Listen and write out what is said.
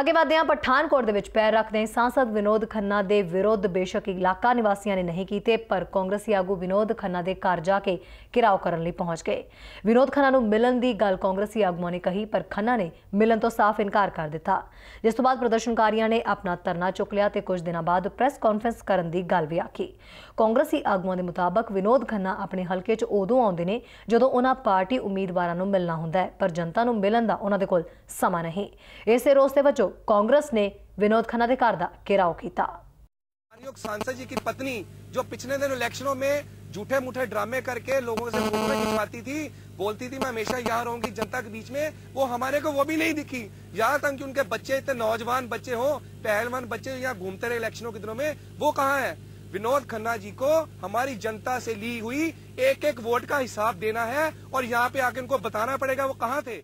ਅੱਗੇ ਵਧਦੇ ਹਾਂ, ਪਠਾਨਕੋਟ ਦੇ ਵਿੱਚ ਪੈਰ ਰੱਖਦੇ ਹਾਂ। ਸਾਂਸਦ ਵਿਨੋਦ ਖੰਨਾ ਦੇ ਵਿਰੋਧ ਬੇਸ਼ੱਕ ਇਲਾਕਾ ਨਿਵਾਸੀਆਂ ਨੇ ਨਹੀਂ ਕੀਤੇ, ਪਰ ਕਾਂਗਰਸੀ ਆਗੂ ਵਿਨੋਦ ਖੰਨਾ ਦੇ ਘਰ ਜਾ ਕੇ ਘਿਰਾਓ ਕਰਨ ਲਈ ਪਹੁੰਚ ਗਏ। ਵਿਨੋਦ ਖੰਨਾ ਨੂੰ ਮਿਲਣ ਦੀ ਗੱਲ ਕਾਂਗਰਸੀ ਆਗੂਆਂ ਨੇ ਕਹੀ, ਪਰ ਖੰਨਾ ਨੇ ਮਿਲਣ ਤੋਂ ਸਾਫ਼ ਇਨਕਾਰ ਕਰ ਦਿੱਤਾ। ਜਿਸ ਤੋਂ ਬਾਅਦ ਪ੍ਰਦਰਸ਼ਨਕਾਰੀਆਂ ਨੇ ਆਪਣਾ ਧਰਨਾ ਚੁੱਕ ਲਿਆ ਤੇ ਕੁਝ ਦਿਨਾਂ ਬਾਅਦ ਪ੍ਰੈਸ ਕਾਨਫਰੰਸ ਕਰਨ ਦੀ ਗੱਲ ਵੀ ਆਖੀ। ਕਾਂਗਰਸੀ ਆਗੂਆਂ ਦੇ ਮੁਤਾਬਕ ਵਿਨੋਦ ਖੰਨਾ ਆਪਣੇ ਹਲਕੇ 'ਚ ਉਦੋਂ ਆਉਂਦੇ ਨੇ ਜਦੋਂ ਉਹਨਾਂ ਪਾਰਟੀ ਉਮੀਦਵਾਰਾਂ ਨੂੰ ਮਿਲਣਾ ਹੁੰਦਾ ਹੈ, ਪਰ ਜਨਤਾ ਨੂੰ ਮਿਲਣ ਦਾ ਉਹਨਾਂ ਦੇ ਕੋਲ ਸਮਾਂ ਨਹੀਂ। ਇਸੇ ਰੋਸ ਦੇ ਵਜੋਂ कांग्रेस ने विनोद खन्ना के घर का घेराव किया सांसद जी की पत्नी, जो पिछले दिन इलेक्शनों में झूठे मूठे ड्रामे करके लोगों से फ़ोटो खिंचवाती थी, बोलती थी, मैं हमेशा यहाँ रहूँगी, जनता के बीच में वो हमारे को वो भी नहीं दिखी। यहाँ तक कि उनके बच्चे इतने नौजवान बच्चे हो, पहलवान बच्चे यहाँ घूमते रहे इलेक्शनों के दिनों में, वो कहाँ है? विनोद खन्ना जी को हमारी जनता से ली हुई एक एक वोट का हिसाब देना है और यहाँ पे आके उनको बताना पड़ेगा वो कहाँ थे।